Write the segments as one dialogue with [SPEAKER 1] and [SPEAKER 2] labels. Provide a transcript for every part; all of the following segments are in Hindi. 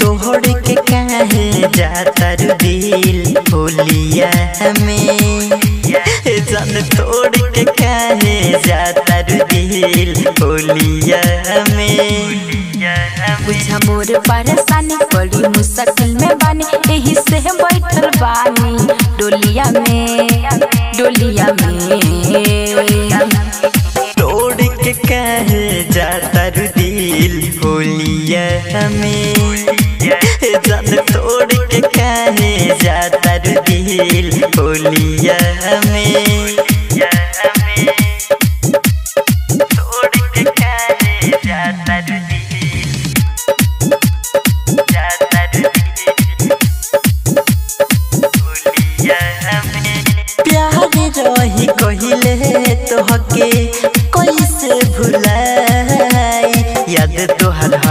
[SPEAKER 1] तोड़ के काहे जाता दिल भूलिया हमें। जान तोड़ के काहे जाता दिल भूलिया हमें
[SPEAKER 2] बुझा मोर परेशानी बड़ी मुश्किल में बानी यही से बैठल बानी डोलिया में डोलिया में।
[SPEAKER 1] तोड़ के कहे जाता दिल होलिया हमें जान तोड़ के होलिया हमें। तोड़ दिल हमें। प्यार रही कहिले तोहके कैसे तोहर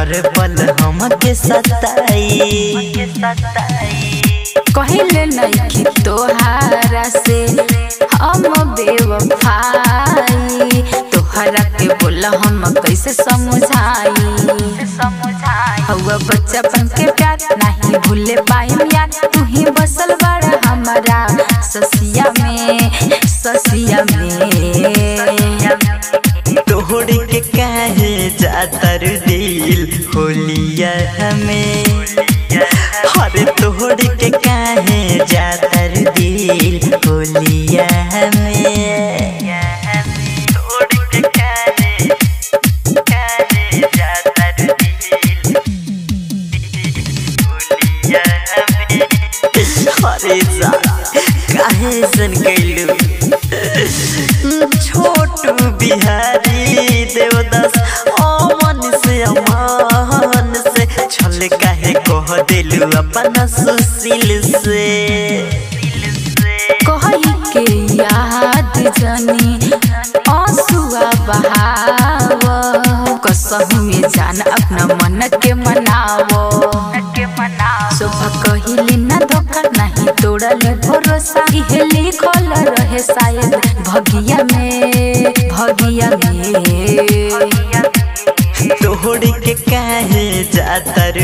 [SPEAKER 1] हर पल हमके सताई।
[SPEAKER 2] कहले नहीं तोहारा से हम बेवफाई तोहरा के बोला हम कैसे समझाई? हवा बच्चापन के प्यार नहीं भूले पाई यार तू ही बसल बड़ा हमारा ससिया में ससिया में।
[SPEAKER 1] तोड़ के काहे होलिया हमें। हरे तोड़ के काहे जातर दिल होलिया हमें। के काहे सन गइलू छोटू बिहारी देवदास काहे दिलू अपना सुशील से।
[SPEAKER 2] कही के याद जनी आंसुआ बहाव। कसहु में जान अपना मन के मनावो। सोफा कहिली ना धोखा नहीं तोड़ली भरोसा इहे लिखल रहे शायद भगिया में भगिया में।
[SPEAKER 1] तोड़ के काहे जातर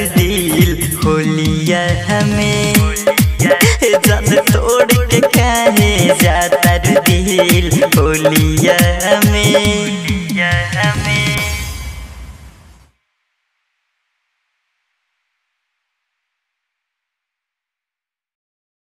[SPEAKER 1] होलिया हमें जान तोड़ के काहे जातर दिल बोलिया हमें।